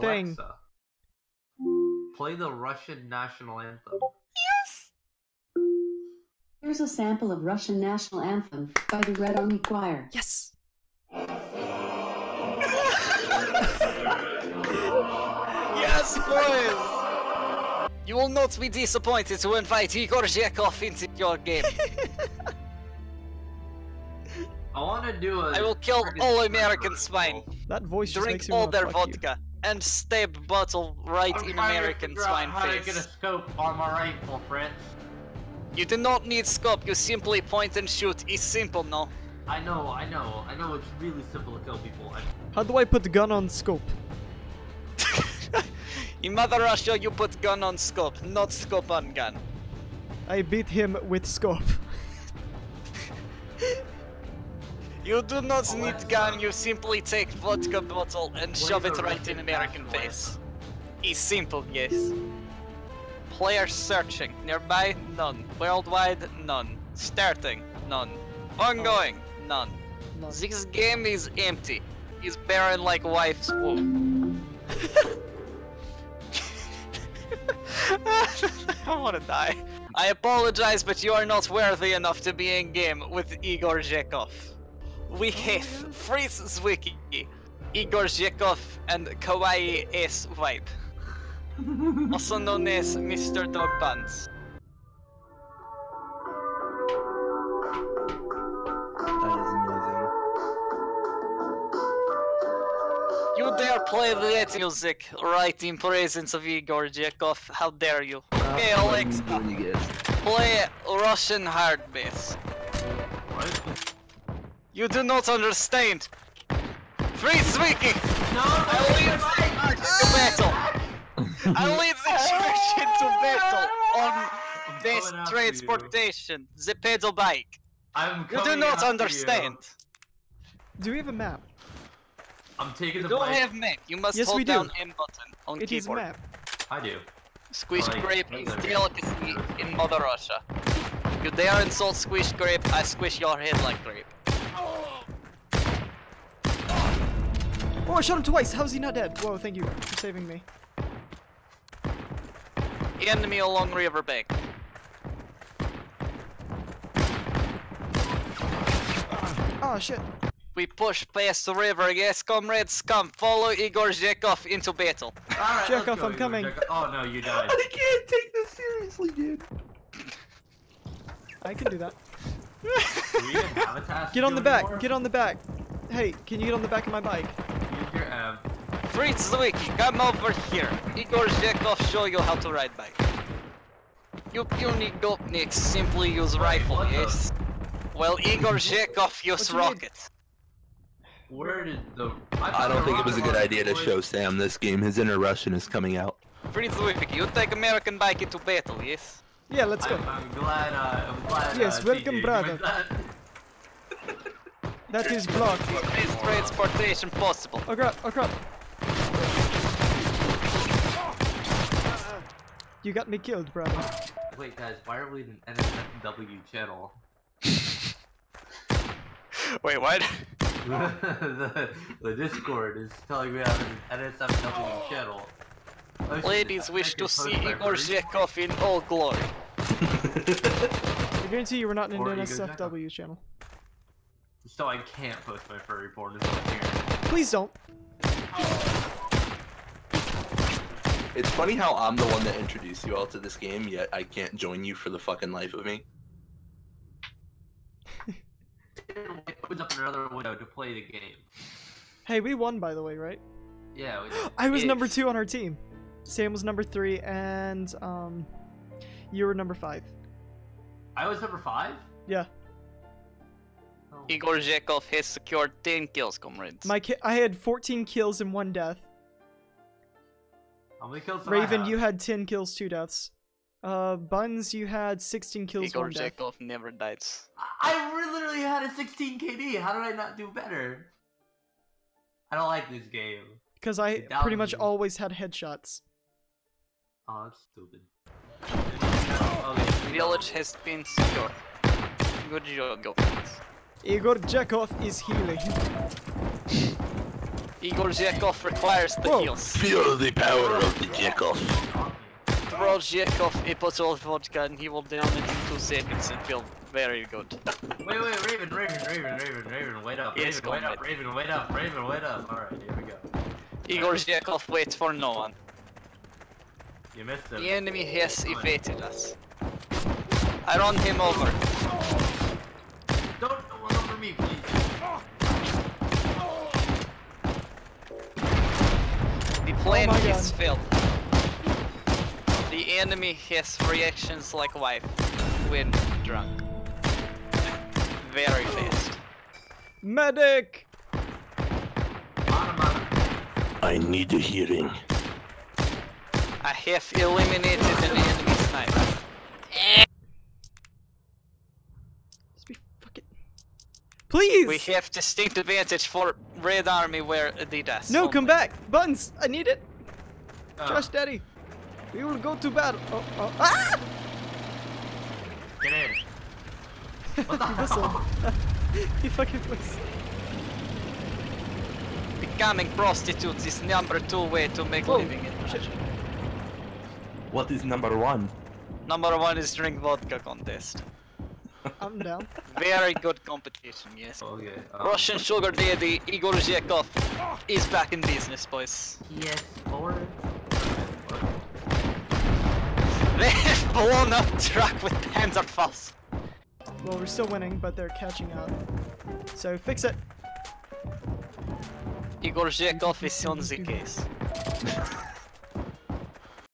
thing. Alexa, play the Russian national anthem. Yes! Here's a sample of Russian national anthem by the Red Army Choir. Yes. Yes, boys! You will not be disappointed to invite Igor Zhekov into your game. I want to do a. I will kill all American rifle. swine, That voice just drink makes me all wanna their fuck you. vodka, and stab bottle right I'm in trying to American figure out swine how to get a scope on my rifle, Fritz. You do not need scope, you simply point and shoot. It's simple, no? I know, I know, I know. It's really simple to kill people. I, How do I put the gun on scope? in Mother Russia, you put gun on scope, not scope on gun. I beat him with scope. You do not need gun, you simply take vodka bottle and shove it right in American face. It's simple, yes. Player searching. Nearby, none. Worldwide, none. Starting, none. Ongoing, none. None. This game is empty. It's barren like wife's womb. I wanna die. I apologize, but you are not worthy enough to be in game with Igor Zhekov. We have Fritz Zwicky, Igor Zhekov, and Kawaii S. Vibe, also known as Mr. Dog Pants. That is amazing. You dare play that music right in presence of Igor Zhekov? How dare you? Uh, okay, Alex, you get play Russian hard bass. What? You do not understand. Fritz Zwicky! No, I ah! lead the charge into battle! I lead the charge into battle on this coming after transportation, the pedal bike. I'm You do not after understand. Do we have a map? I'm taking You the don't bike. have map. You must Yes, hold do. down M button on It is a keyboard. map. I do. Squish Like, grape like is delicacy in Mother Russia. You dare insult squish grape, I squish your head like grape. Oh, I shot him twice. How's he not dead? Whoa, thank you for saving me. Enemy along riverbank. Ah, oh shit. We push past the river, yes, comrades, come follow Igor Zhekov into battle. Alright, Check go, I'm Igor, coming. check off. Oh no, you died. I can't take this seriously, dude. I can do that. Do we even have a task Get on the do back. Get on the back. Hey, can you get on the back of my bike? Use. Fritz Zwicky, come over here. Igor Zhekov show you how to ride bike. You puny gopniks simply use rifle, what the- yes? Well, Igor Zhekov use What you mean? rocket. Where did the? I don't think it was a good idea to show Sam this game. His inner Russian is coming out. Fritz Zwicky, you take American bike into battle, yes? Yeah, let's go. I'm, I'm glad. Uh, I'm glad. Yes, uh, welcome, brother. Went that. That is blocked. Best transportation possible. Oh crap, oh crap. You got me killed, bro. Wait, guys, why are we in an NSFW channel? Wait, what? the, the Discord is telling me I'm in an NSFW oh. channel. Oh, Ladies I wish to see Igor version. Zhekov in all glory. I guarantee you we're not in an you go check NSFW channel. So I can't post my furry porn. Is what Please don't. It's funny how I'm the one that introduced you all to this game, yet I can't join you for the fucking life of me. It opens up another window to play the game. Hey, we won by the way, right? Yeah, we. I was number two on our team. Sam was number three, and um, you were number five. I was number five. Yeah, Oh. Igor Zhekov has secured 10 kills, comrades. my ki- I had 14 kills and one death. How many kills did I Raven, have? you had 10 kills, two deaths. Uh, Buns, you had 16 kills, Igor one death. Zhekov never dies. I re- literally had a 16 KD. How did I not do better? I don't like this game. Because I It pretty much downs always had headshots. Oh, that's stupid. Okay, Village has been secured. Good job, comrades. Igor Zhekov is healing. Igor Zhekov requires the Whoa. heals. Feel the power of the Chekhov. Throw Zhekov a bottle of vodka and he will down it in two seconds and feel very good. Wait, wait, Raven, Raven, Raven, Raven, Raven, wait up, Yes, Raven, wait up, Raven, wait up, Raven, wait up. Alright, here we go. Igor Zhekov waits for no one. You missed him. The enemy has evaded us. I run him over. Don't run over me, please. The plan Oh my has failed. The enemy has reactions like wife when drunk. Very fast. Medic! On him, on him. I need a hearing. I have eliminated an enemy sniper. Eh! Just be fucking. Please! We have distinct advantage for Red Army where Adidas. no, only. come back! Buttons! I need it! Oh, Josh Daddy! We will go to battle! Oh, oh. Ah! Get in. What the he whistled. hell? he fucking whistled. Becoming prostitutes is number two way to make Whoa, living in. Russia. What is number one? Number one is drink vodka contest. I'm down. Very good competition, yes. Okay. um, Russian sugar daddy Igor Zhekov is back in business, boys. Yes, forward. They have blown up truck with Panzerfaust. Well, we're still winning, but they're catching up. So fix it. Igor Zhekov is on the case.